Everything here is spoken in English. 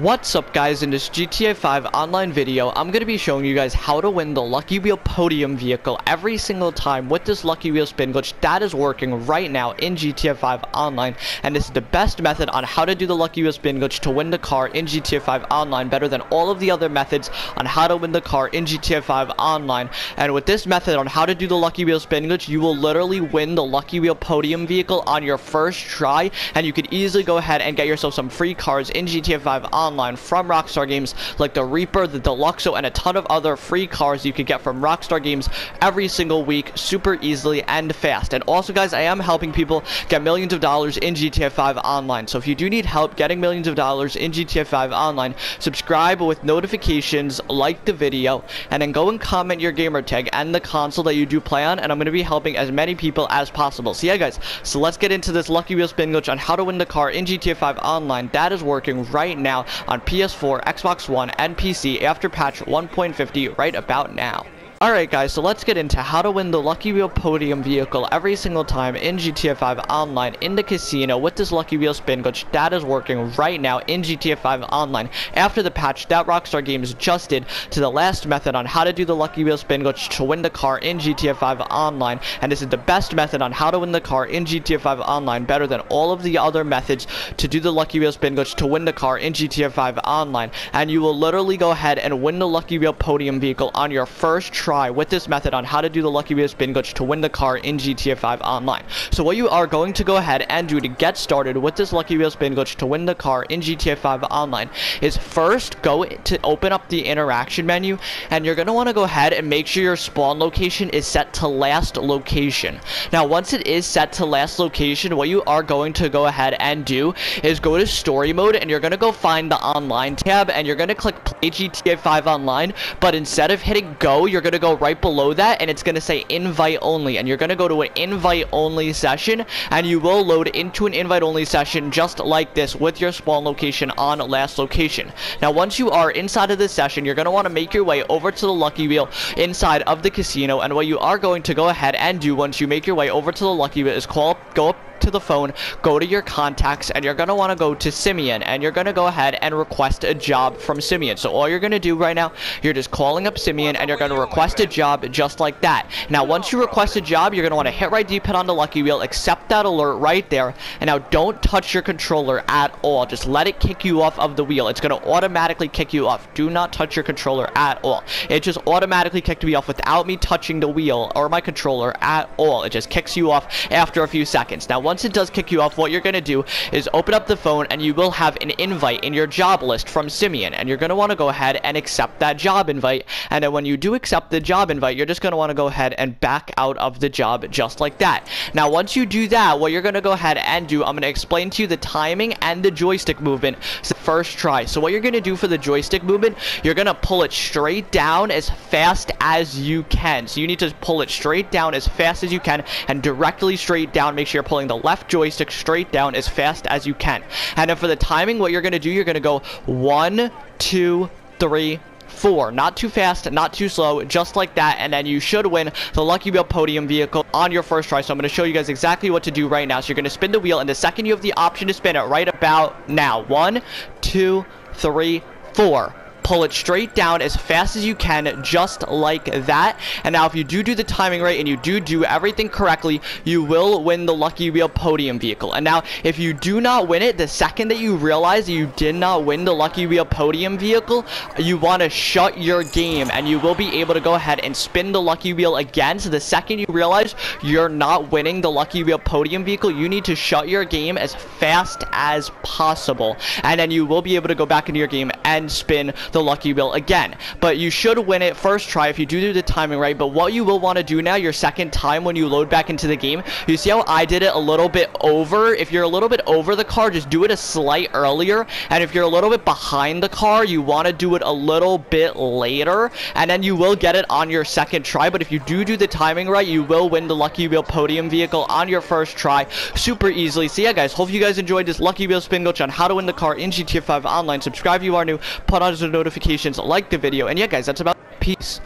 What's up guys, in this GTA 5 online video, I'm going to be showing you guys how to win the Lucky Wheel Podium vehicle every single time with this Lucky Wheel spin glitch that is working right now in GTA 5 online. And this is the best method on how to do the Lucky Wheel spin glitch to win the car in GTA 5 online, better than all of the other methods on how to win the car in GTA 5 online. And with this method on how to do the Lucky Wheel spin glitch, you will literally win the Lucky Wheel Podium vehicle on your first try, and you could easily go ahead and get yourself some free cars in GTA 5 online online from Rockstar Games, like the Reaper, the Deluxo, and a ton of other free cars you can get from Rockstar Games every single week, super easily and fast. And also, guys, I am helping people get millions of dollars in GTA 5 online. So if you do need help getting millions of dollars in GTA 5 online, subscribe with notifications, like the video, and then go and comment your gamer tag and the console that you do play on, and I'm going to be helping as many people as possible. So yeah, guys, so let's get into this Lucky Wheel Spin Glitch on how to win the car in GTA 5 online. That is working right now on PS4, Xbox One, and PC after patch 1.50 right about now. Alright guys, so let's get into how to win the Lucky Wheel Podium vehicle every single time in GTA 5 Online in the casino with this Lucky Wheel spin glitch that is working right now in GTA 5 Online. After the patch that Rockstar Games just did to the last method on how to do the Lucky Wheel spin glitch to win the car in GTA 5 Online. And this is the best method on how to win the car in GTA 5 Online better than all of the other methods to do the Lucky Wheel spin glitch to win the car in GTA 5 Online. And you will literally go ahead and win the Lucky Wheel Podium vehicle on your first try try with this method on how to do the Lucky Wheel spin glitch to win the car in GTA 5 Online. So what you are going to go ahead and do to get started with this Lucky Wheel spin glitch to win the car in GTA 5 Online is first go to open up the interaction menu and you're going to want to go ahead and make sure your spawn location is set to last location. Now once it is set to last location, what you are going to go ahead and do is go to story mode and you're going to go find the online tab and you're going to click play GTA 5 online but instead of hitting go, you're going to go right below that and it's going to say invite only and you're going to go to an invite only session and you will load into an invite only session just like this with your spawn location on last location. Now once you are inside of this session you're going to want to make your way over to the lucky wheel inside of the casino and what you are going to go ahead and do once you make your way over to the lucky wheel is call go up to the phone, go to your contacts, and you're going to want to go to Simeon, and you're going to go ahead and request a job from Simeon. So all you're going to do right now, you're just calling up Simeon, and you're going to request a job just like that. Now, once you request a job, you're going to want to hit right D-pad on the lucky wheel, accept that alert right there, and now don't touch your controller at all. Just let it kick you off of the wheel. It's going to automatically kick you off. Do not touch your controller at all. It just automatically kicked me off without me touching the wheel or my controller at all. It just kicks you off after a few seconds. Now, once it does kick you off, what you're going to do is open up the phone and you will have an invite in your job list from Simeon. And you're going to want to go ahead and accept that job invite. And then when you do accept the job invite, you're just going to want to go ahead and back out of the job just like that. Now, once you do that, what you're going to go ahead and do, I'm going to explain to you the timing and the joystick movement so first try. So what you're going to do for the joystick movement, you're going to pull it straight down as fast as you can. So you need to pull it straight down as fast as you can and directly straight down. Make sure you're pulling the left joystick straight down as fast as you can. And then for the timing, what you're going to do, you're going to go one, two, three, four. Not too fast, not too slow, just like that. And then you should win the Lucky Wheel Podium vehicle on your first try. So I'm going to show you guys exactly what to do right now. So you're going to spin the wheel, and the second you have the option to spin it right about now. One, two, three, four pull it straight down as fast as you can, just like that. And now if you do do the timing right and you do do everything correctly, you will win the Lucky Wheel Podium vehicle. And now if you do not win it, the second that you realize you did not win the Lucky Wheel Podium vehicle, you want to shut your game and you will be able to go ahead and spin the Lucky Wheel again. So the second you realize you're not winning the Lucky Wheel Podium vehicle, you need to shut your game as fast as possible. And then you will be able to go back into your game and spin the the Lucky Wheel again. But you should win it first try if you do do the timing right. But what you will want to do now, your second time when you load back into the game, you see how I did it a little bit over? If you're a little bit over the car, just do it a slight earlier. And if you're a little bit behind the car, you want to do it a little bit later. And then you will get it on your second try. But if you do do the timing right, you will win the Lucky Wheel Podium vehicle on your first try super easily. So yeah, guys, hope you guys enjoyed this Lucky Wheel spin glitch on how to win the car in GTA 5 Online. Subscribe if you are new, put on the notifications notifications, like the video, and yeah guys, that's about peace.